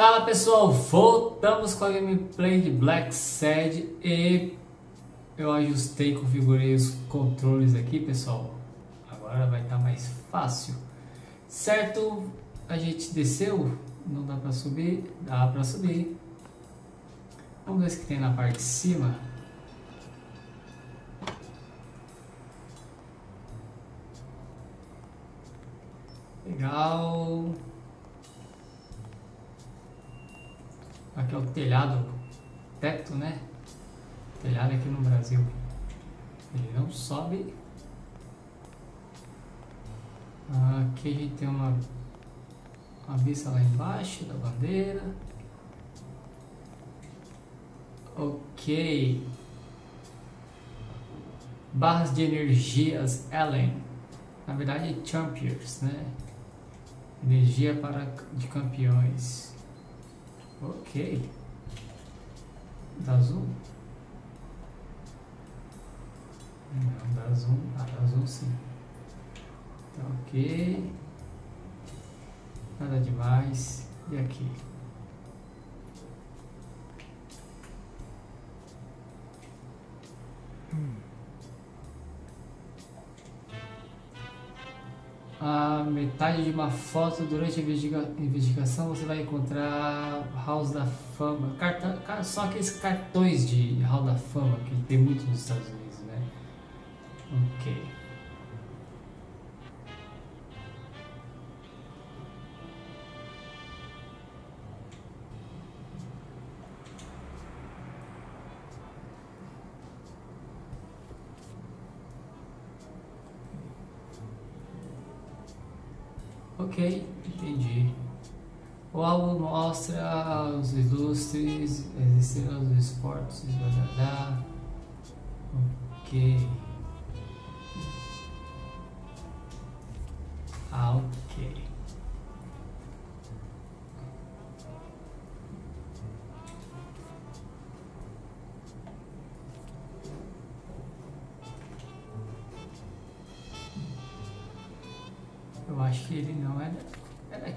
Fala pessoal, voltamos com a gameplay de Black Sad e eu ajustei, configurei os controles aqui pessoal, agora vai estar tá mais fácil, certo? A gente desceu, não dá para subir, dá para subir, vamos ver o que tem na parte de cima. Legal. Aqui é o telhado, teto, né? Telhado aqui no Brasil. Ele não sobe. Aqui a gente tem uma, uma vista lá embaixo da bandeira. Ok. Barras de energias Allen. Na verdade, Champions, né? Energia para de campeões. Ok. Dá zoom? Não, dá zoom. Ah, dá zoom sim. Tá ok. Nada demais. E aqui? Hum. A metade de uma foto durante a investiga investigação você vai encontrar House da Fama, Carta só aqueles cartões de Hall da Fama que tem muito nos Estados Unidos, né? Ok. Ok, entendi. O álbum mostra os ilustres, as estrelas dos esportes, blá, Ok.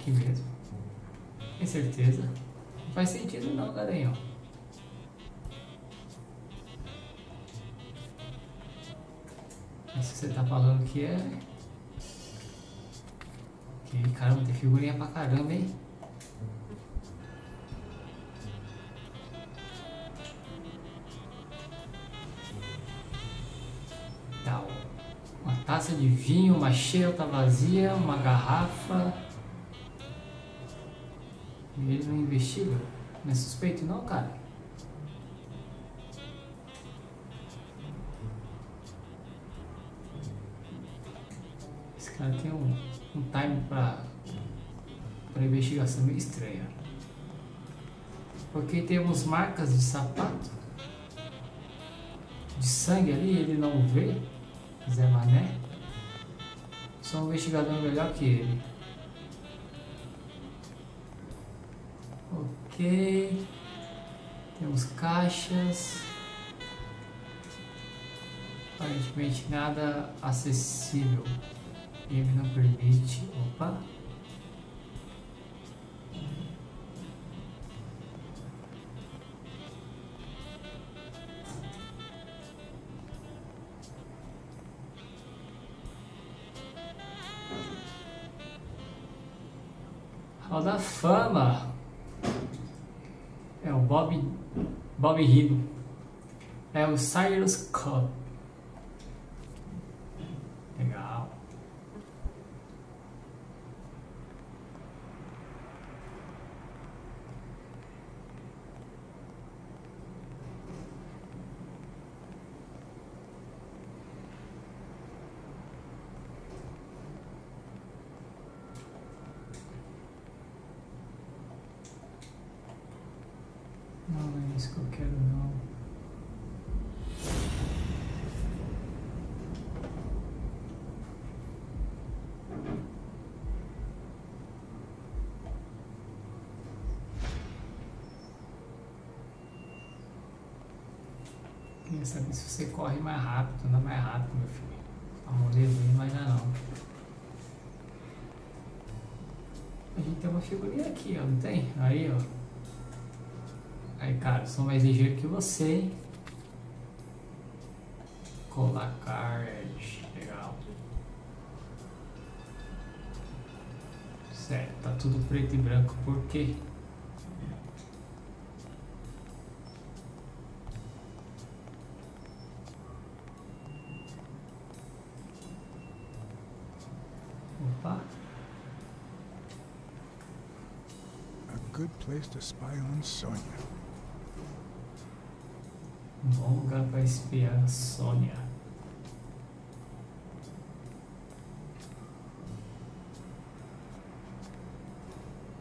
Daqui mesmo. Tem certeza? Não faz sentido não, Garanhão. Mas se você tá falando que é... Que caramba, tem figurinha pra caramba, hein? taça de vinho, uma cheia, vazia, uma garrafa. Não investiga? Não é suspeito não, cara? Esse cara tem um, um time pra, pra investigação meio estranha. Porque temos marcas de sapato, de sangue ali, ele não vê. Zé Mané. Sou um investigador melhor que ele. Ok. Temos caixas. Aparentemente nada acessível. Ele não permite. Opa. Bob Hino. É o Cyrus Cup. Legal. Não é isso que eu quero não. Queria saber se você corre mais rápido, anda mais rápido, meu filho. A moleza aí não vai dar não. A gente tem uma figurinha aqui, ó, não tem? Aí, ó. Cara, sou mais ligeiro que você? Colar card. Legal. Certo, tá tudo preto e branco, por quê? Place to spy on Sonya. Um bom lugar para espiar a Sônia.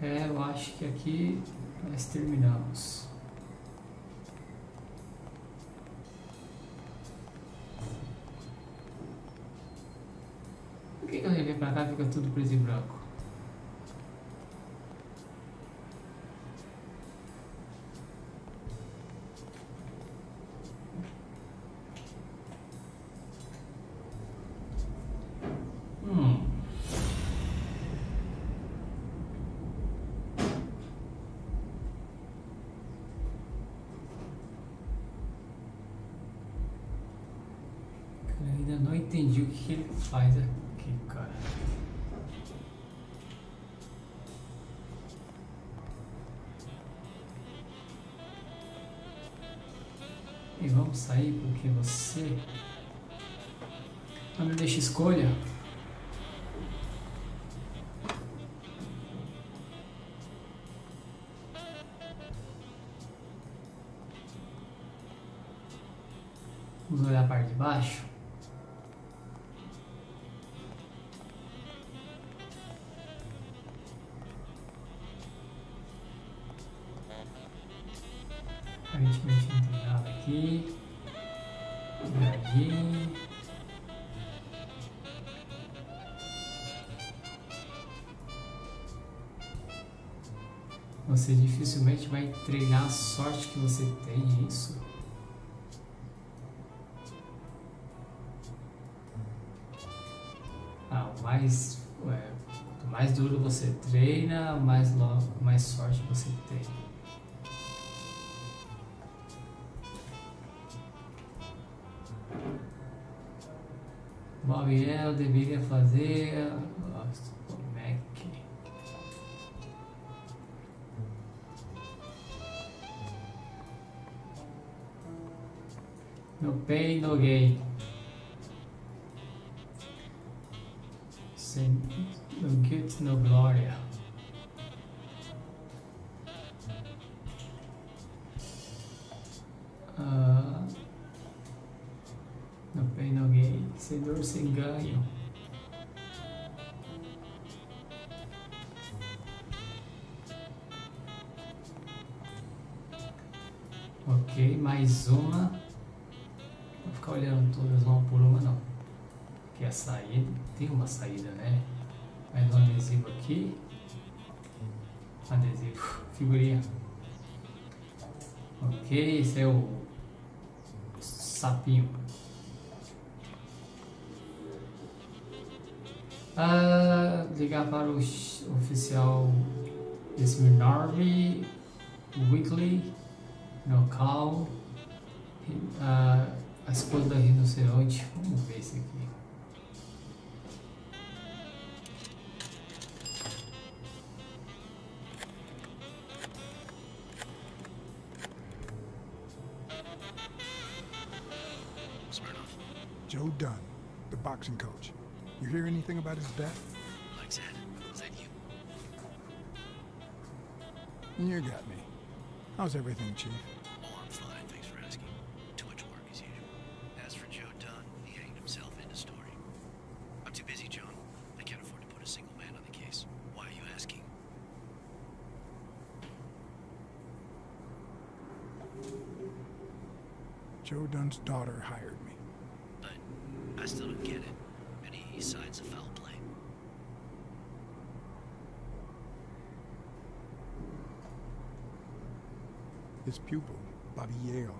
É, eu acho que aqui nós terminamos. Por que ele vem pra cá fica tudo preto e branco? Hum. Eu ainda não entendi o que que ele faz aqui, cara. E vamos sair porque você não me deixa escolha. Treinar a sorte que você tem, é isso? Ah, mais, é, quanto mais duro você treina, mais, logo, mais sorte você tem. Bob eu deveria fazer. No pain, no gain. Sem, no guilt, no glória. Ah, no pain, no gain. Sem dor, sem ganho. Ok, mais uma. Olhando todas uma por uma não. Porque a saída, tem uma saída, né? Mais um adesivo aqui. Adesivo, figurinha. Ok, esse é o sapinho. Ah, ligar para o oficial Smirnovi Weekly no call. Ah, a esposa da rinoceronte. Vamos ver esse aqui. Joe Dunn, the boxing coach. You hear anything about his death? like that. Is that you? You got me. How's everything, Chief? His pupil, Bobby Yale.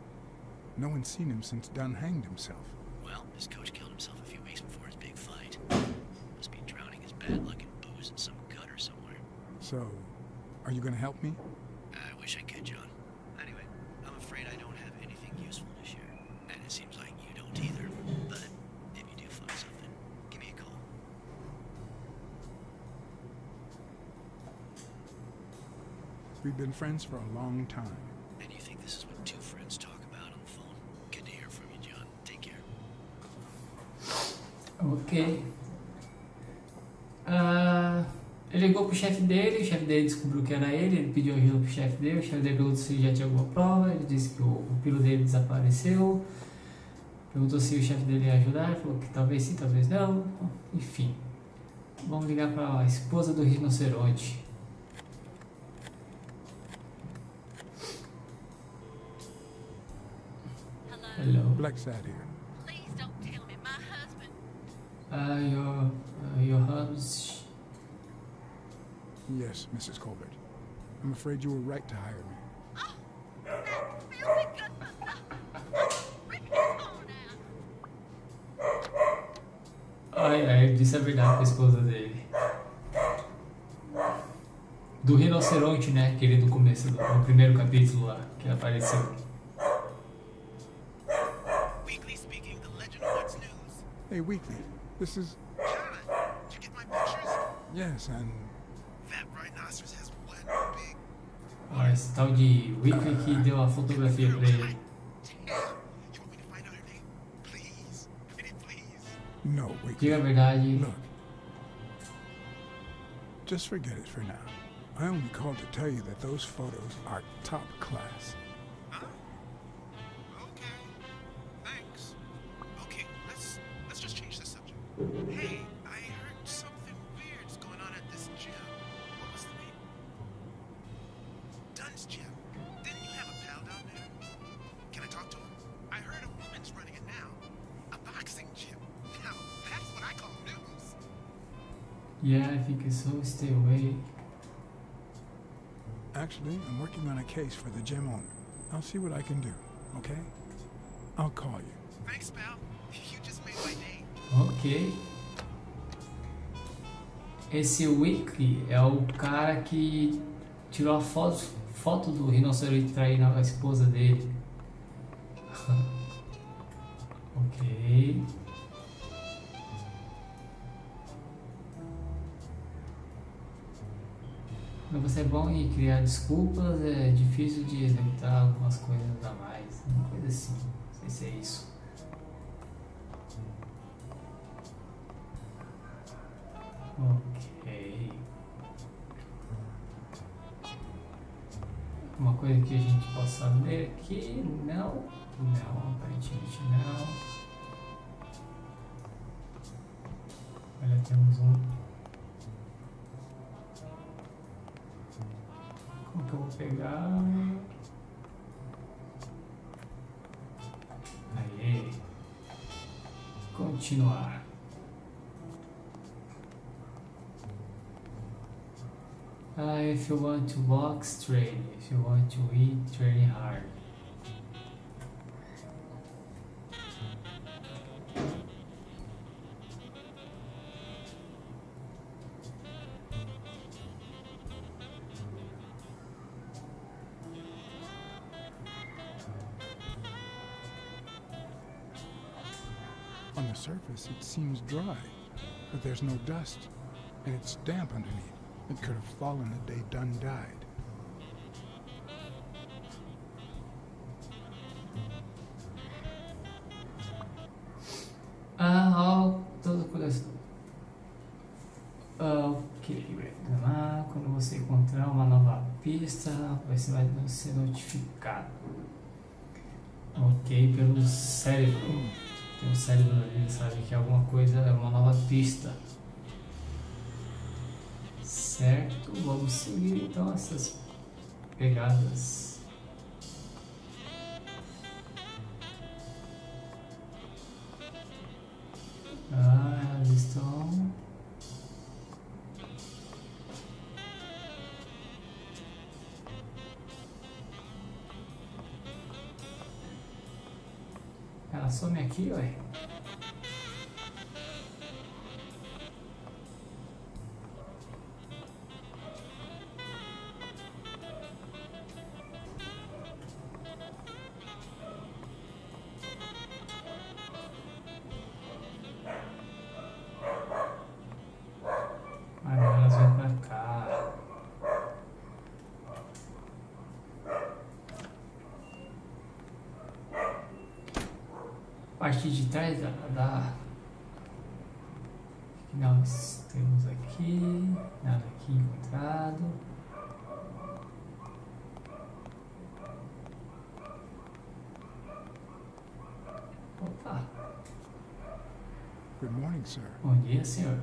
No one's seen him since Dunn hanged himself. Well, his coach killed himself a few weeks before his big fight. Must be drowning his bad luck in booze in some gutter somewhere. So, are you gonna help me? I wish I could, John. Anyway, I'm afraid I don't have anything useful to share. And it seems like you don't either. But if you do find something, give me a call. We've been friends for a long time. Ok. Ah, ele ligou pro chefe dele, o chefe dele descobriu que era ele, ele pediu ajuda pro chefe dele, o chefe dele perguntou se já tinha alguma prova, ele disse que o, o pilo dele desapareceu, perguntou se o chefe dele ia ajudar, falou que talvez sim, talvez não, enfim. Vamos ligar para a esposa do rinoceronte. Hello. Hello. Black Sad here. Ah, your, uh, your husband... Yes, Mrs. Colbert. I'm afraid you were right to hire me. Oh, that filthy phone out. Ai, ai, ele disse a verdade pra esposa dele. Do rinoceronte, né? Aquele do começo, do, no primeiro capítulo lá, que apareceu. Weekly speaking, the legend of what's news. Hey, Weekly. This is. John, did you get my pictures? Yes, and. That rhinoceros has one big. Ó, esse tal de Weekly que deu a fotografia pra ele. You want me to find out her name? Please. No, Weekly. Diga a verdade. Look. Just forget it for now. I only called to tell you that those photos are top class. Hey, I heard something weird's going on at this gym. What was the name? Dunn's gym. Didn't you have a pal down there? Can I talk to him? I heard a woman's running it now. A boxing gym. Now that's what I call news. Yeah, I think it's so. Stay away. Actually, I'm working on a case for the gym owner. I'll see what I can do, okay? I'll call you. Thanks, pal. You Ok. Esse Weekly é o cara que tirou a foto, foto do rinoceronte traindo a esposa dele. ok. Quando você é bom em criar desculpas, é difícil de executar algumas coisas a mais. Uma coisa assim. Não sei se é isso. Ok. Uma coisa que a gente possa ler aqui? Não. Não, aparentemente não. Olha, temos um. Como que eu vou pegar? Aê. Continuar. Uh, if you want to walk straight, if you want to eat, train hard. On the surface, it seems dry, but there's no dust, and it's damp underneath. It could have fallen the day Dunn died. Ah, ó, toda coleção. Ah, ok, quando você encontrar uma nova pista, você vai ser notificado. Ok, pelo cérebro. Tem um cérebro ali, sabe que alguma coisa é uma nova pista. Certo, vamos seguir então essas pegadas. Trás da, da... O que nós temos aqui? Nada aqui encontrado. Opa, Good morning, sir. bom dia, senhor.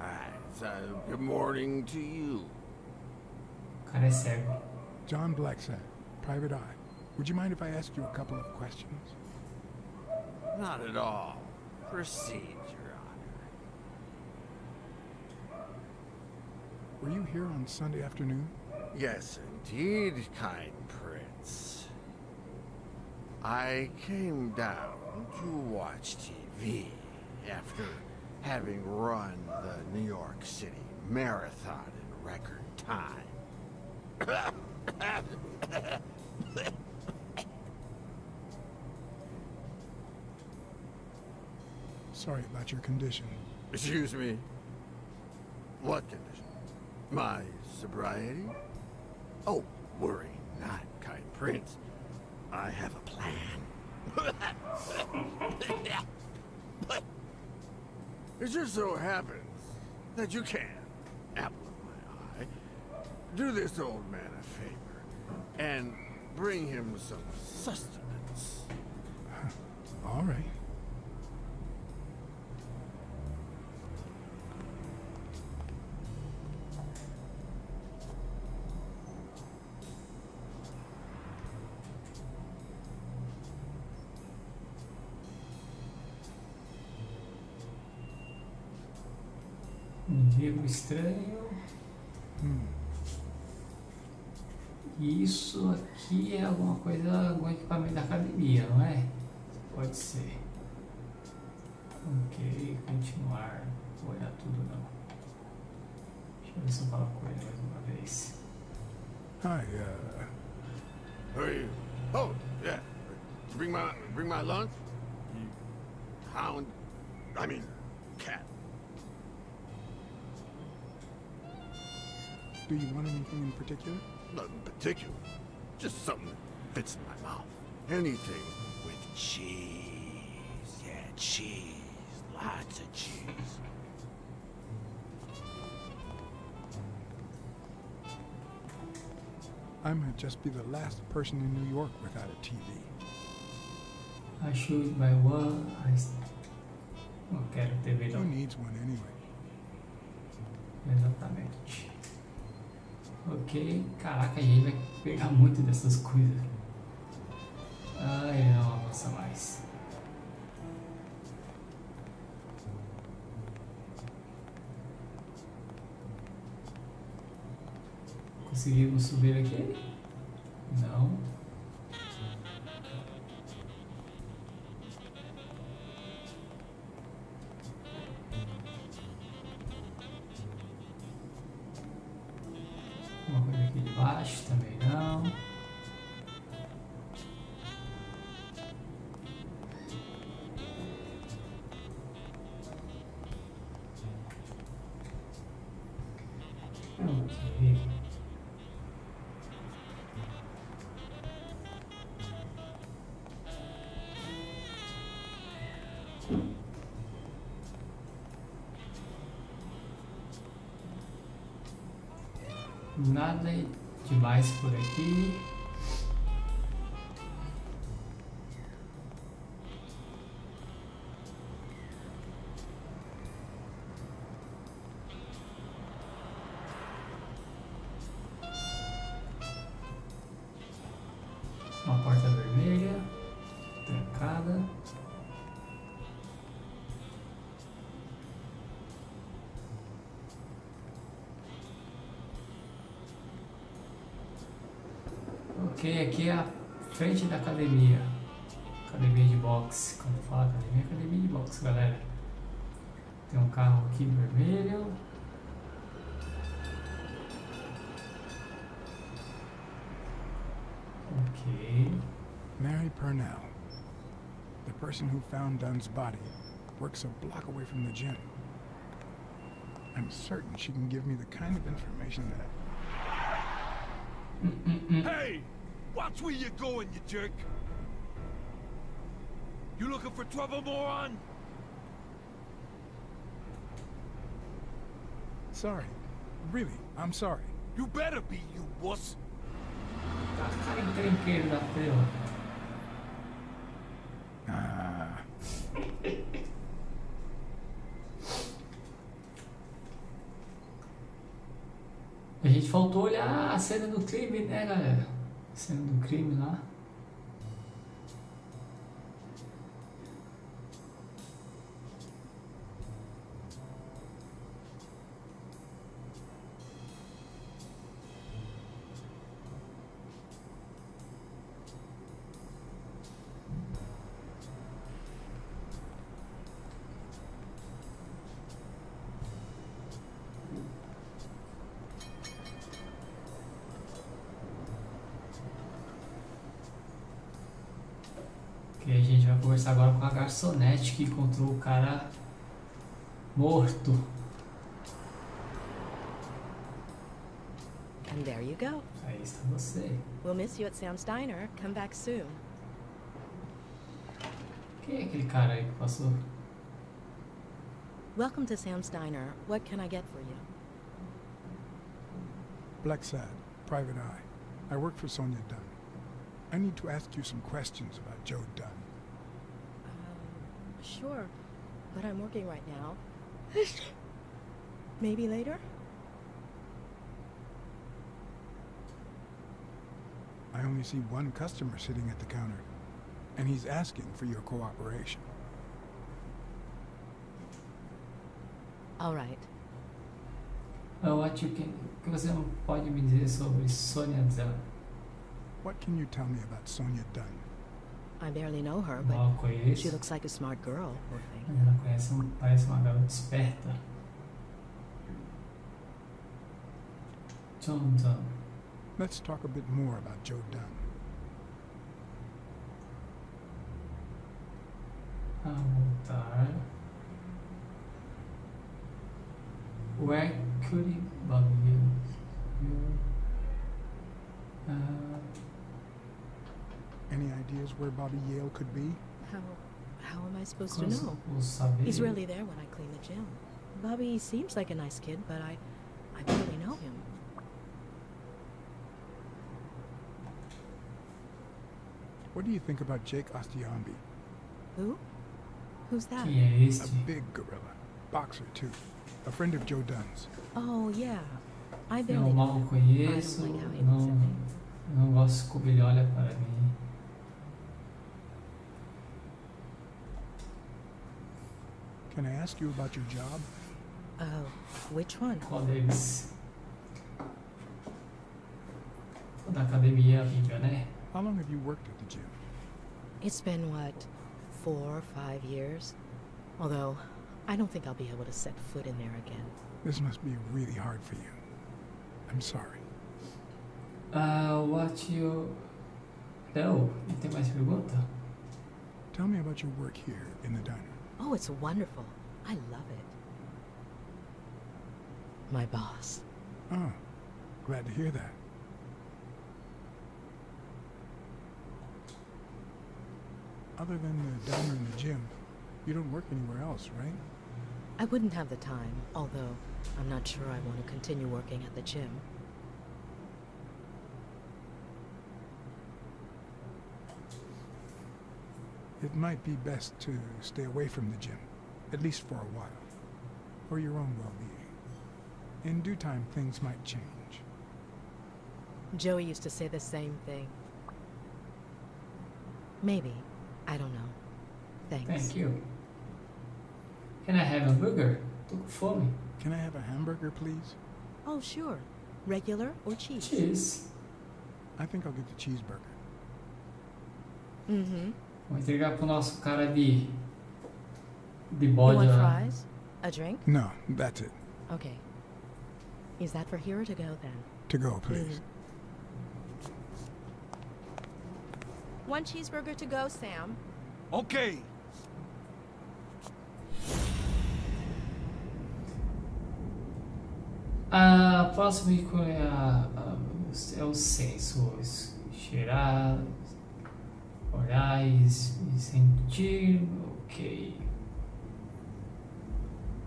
Aye, so good morning to you. O cara é cego. John Blacksad, private eye. Would you mind if I ask you a couple of questions? Not at all. Proceed, Your Honor. Were you here on Sunday afternoon? Yes, indeed, kind prince. I came down to watch TV after having run the New York City Marathon in record time. Sorry about your condition. Excuse me. What condition? My sobriety? Oh, worry not, kind prince. I have a plan. but it just so happens that you can, apple of my eye, do this old man a favor and bring him some sustenance. All right. Livro estranho. E isso aqui é alguma coisa, algum equipamento da academia, não é? Pode ser. Ok, continuar. Vou olhar tudo não. Deixa eu ver se eu falo com ele mais uma vez. Hi, uh, Who are you? Oh, yeah. Bring my bring my lunch. You hound. I mean, do you want anything in particular? Nothing particular. Just something that fits in my mouth. Anything with cheese. Yeah, cheese. Lots of cheese. I might just be the last person in New York without a TV. I should buy one. I... s- Não quero TV Who needs one anyway? Exatamente. Ok, caraca, a gente vai pegar muito dessas coisas. Ai, não avança mais. Conseguimos subir aqui? Não. Nada demais por aqui. Aqui é a frente da academia. Academia de boxe. Quando fala academia, é academia de boxe, galera. Tem um carro aqui vermelho. Ok. Mary Purnell, the person who found Dunn's body, works a block away from the gym. I'm certain she can give me the kind of information that Hey! Watch where you're going, you jerk! You looking for trouble, moron? Sorry. Really, I'm sorry. You better be, you wuss. Tá a cara encrenqueiro da. Ah, A gente faltou olhar a cena do crime, né, galera? Cena do crime lá. Vai conversar agora com a garçonete que encontrou o cara morto. And there you go. Aí está você. We'll miss you at Sam's Diner. Come back soon. Quem é aquele cara aí que passou? Welcome to Sam's Diner. What can I get for you? Black Sad, Private Eye. I work for Sonia Dunn. I need to ask you some questions about Joe Dunn. Sure, but I'm working right now. Maybe later? I only see one customer sitting at the counter, and he's asking for your cooperation. All right. Uh, what you can... Que você não pode me dizer sobre Sonia Dunn? What can you tell me about Sonia Dunn? I barely know her, but Mal she looks like a smart girl, poor thing. Ela conhece, parece uma garota esperta. John Dunn. Let's talk a bit more about Joe Dunn. A voltar. Where could he Bob Wills? Uh, Any ideas where Bobby Yale could be? How how am I supposed to know? He's rarely there when I clean the gym. Bobby seems like a nice kid, but I I barely know him. What do you think about Jake Ostiambi? Who? Who's that? Quem é A big gorilla. Boxer, too. A friend of Joe Dunn's. Oh yeah. I Eu barely know mal him. conheço, I don't like how he looks at não, things. não gosto como ele olha para mim. Can I ask you about your job? Oh, which one? Qual deles? O da academia amiga, né? How long have you worked at the gym? It's been what, four or five years? Although, I don't think I'll be able to set foot in there again. This must be really hard for you. I'm sorry. Ah, what you... Não, e tem mais pergunta? Tell me about your work here in the diner. Oh, it's wonderful. I love it. My boss. Oh, glad to hear that. Other than the diner and the gym, you don't work anywhere else, right? I wouldn't have the time, although I'm not sure I want to continue working at the gym. It might be best to stay away from the gym, at least for a while, for your own well-being. In due time, things might change. Joey used to say the same thing. Maybe. I don't know. Thanks. Thank you. Can I have a burger? Tô com fome. Can I have a hamburger, please? Oh, sure. Regular or cheese? Cheese. I think I'll get the cheeseburger. Mm-hmm. Vou entregar pro nosso cara de... De You bode want lá. fries? A drink? No, that's it. Okay. Is that for here or to go then? To go, please. One cheeseburger to go, Sam. Okay. A próxima ícone é, a, a- é o senso. Cheirar, Olhar e, e sentir. Ok.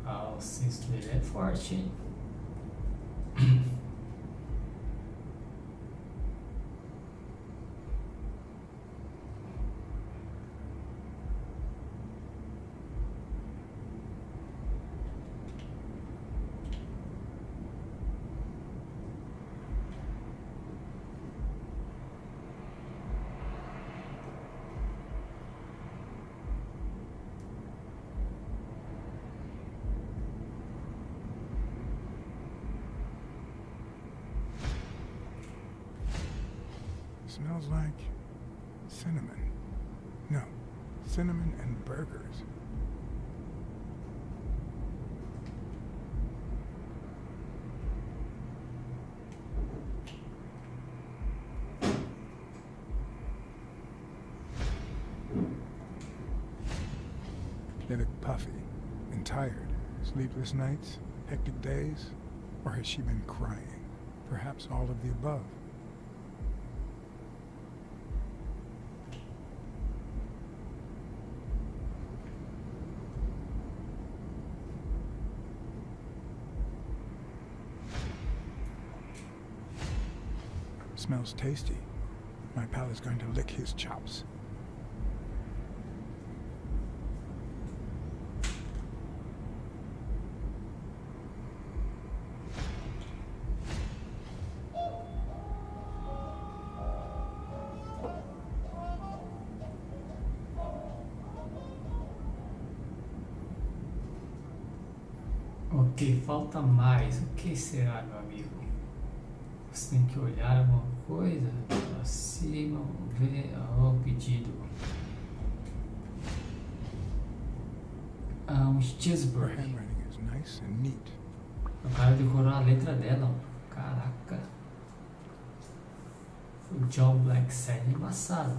Ah, o dele é forte, hein? Smells like cinnamon. No, cinnamon and burgers. They look puffy and tired. Sleepless nights, hectic days, or has she been crying? Perhaps all of the above. Smells tasty. My pal is going to lick his chops. Ok, falta mais. O que será, meu amigo? Você tem que olhar alguma coisa pra cima, vamos ver ó, o pedido. Ah, um neat. O cara decorou a letra dela, ó. Caraca. O John Black série embaçado.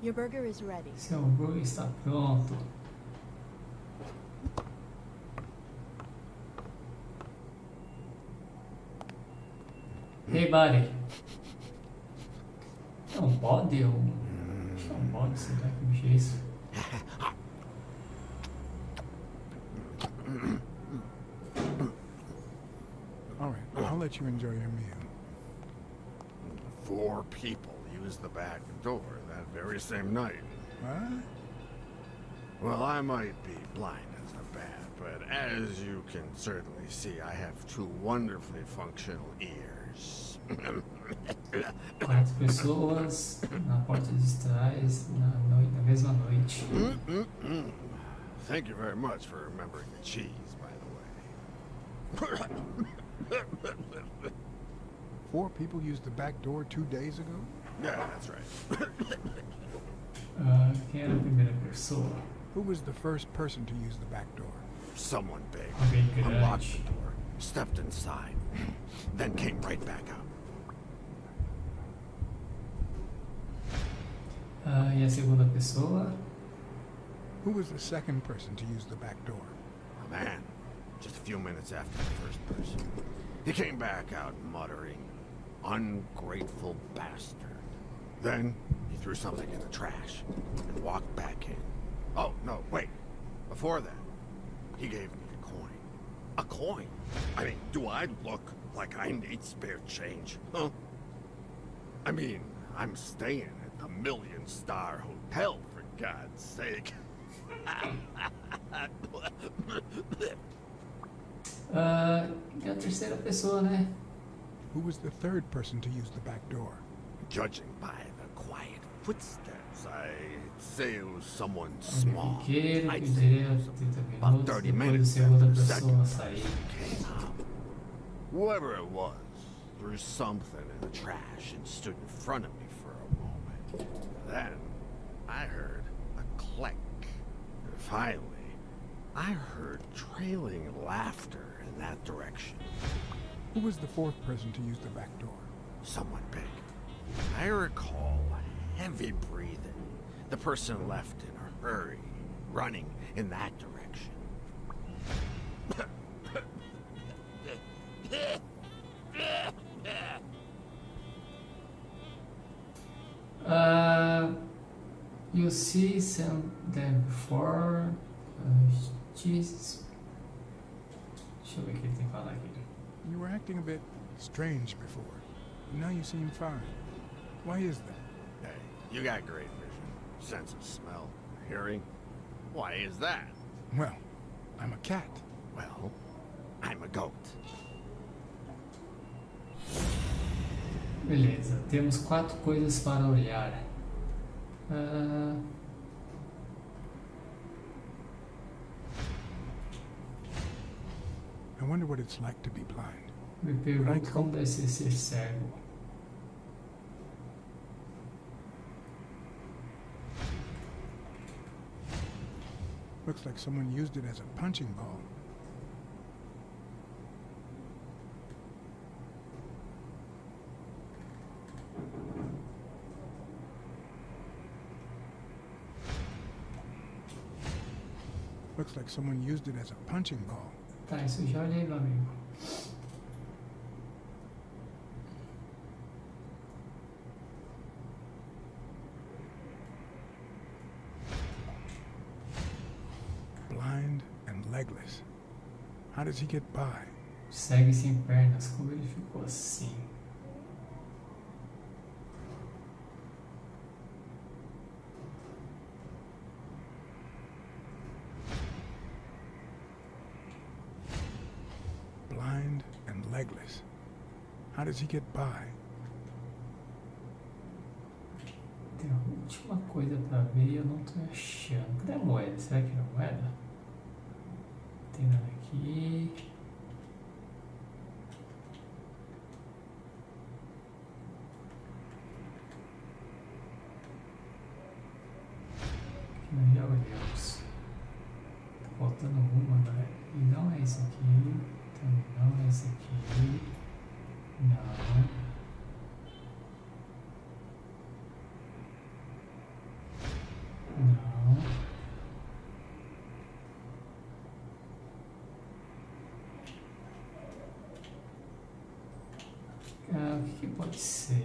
Your burger is ready. Seu hambúrguer está pronto. Hey, buddy. É um bode? ou. Acho que é um bode, sei lá que bicho é isso. All right, I'll let you enjoy your meal. Four people use the back door that very same night. What? Well, I might be blind as a bat, but as you can certainly see, I have two wonderfully functional ears. Quatro pessoas na porta de trás na, na mesma noite. Thank you very much for remembering the cheese, by the way. Four people used the back door two days ago? Yeah, that's right. Quem era a primeira pessoa? Who was the first person to use the back door? Someone big Alguém unlocked grande. the door, stepped inside, then came right back out. Ah, e a segunda pessoa? Who was the second person to use the back door? A man, just a few minutes after the first person. He came back out muttering, ungrateful bastard. Then he threw something in the trash and walked back in. Oh, no, wait. Before that, he gave me a coin. A coin? I mean, do I look like I need spare change? Huh? I mean, I'm staying at the Million Star Hotel, for God's sake. A terceira pessoa, né? Who was the third person to use the back door? Judging by the quiet footsteps. I'd say it was someone small. pequeno, I'd say it was 30 about 30 minutes after the second sair. came out. Whoever it was threw something in the trash and stood in front of me for a moment. Then I heard a click. And finally, I heard trailing laughter in that direction. Who was the fourth person to use the back door? Someone big. I recall heavy breathing. The person left in a hurry, running in that direction. Uh, you see some them before. Uh, Jesus. Deixa eu ver o que ele tem que falar aqui. You were acting a bit strange before. Now you seem fine. Why is that? Hey, you got great vision, sense of smell, hearing. Why is that? Well, I'm a cat. Well, I'm a goat. Beleza, temos quatro coisas para olhar. Ah, I wonder what it's like to be blind. me pergunto como deve ser ser cego. Looks like someone used it as a punching ball. Looks like someone used it as a punching ball. Isso does he get by? Segue sem pernas, como ele ficou assim? Blind and legless. How does he get by? Tem a última coisa pra ver e eu não tô achando. Cadê a moeda? Será que é a moeda? Tem nada aqui. Aqui nós já olhamos. Tá faltando uma, né? E não é esse aqui. Também não é esse aqui. Não. Não. Ah, o que, pode ser?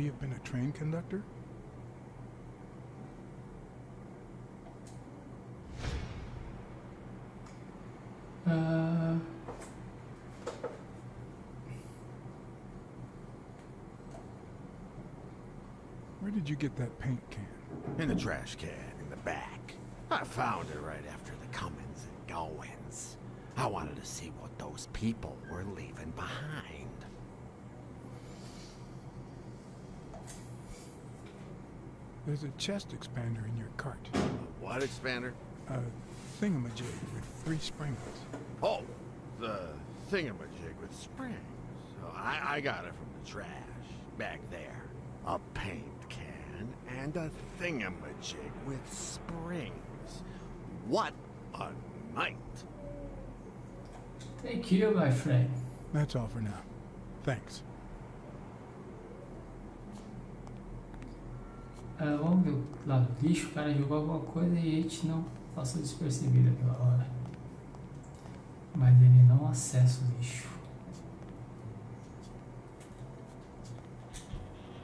He have been a train conductor? Ah, Where did you get that paint can? In the trash can in the back. I found it right after the comings and goings. I wanted to see what those people were leaving behind. There's a chest expander in your cart. What expander? A thingamajig with three springs. Oh, the thingamajig with springs. So I, I got it from the trash back there. A paint can and a thingamajig with springs. What a night! thank you, my friend. That's all for now. Thanks. Ah, vamos ver do lixo. O cara jogou alguma coisa e a gente não passou despercebido aquela hora. Mas ele não acessa o lixo.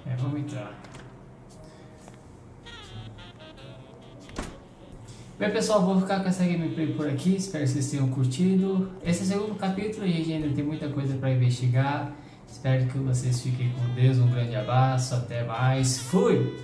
É, vamos entrar. Bem pessoal, vou ficar com essa gameplay por aqui, espero que vocês tenham curtido. Esse é o segundo capítulo, a gente ainda tem muita coisa para investigar. Espero que vocês fiquem com Deus, um grande abraço, até mais, fui!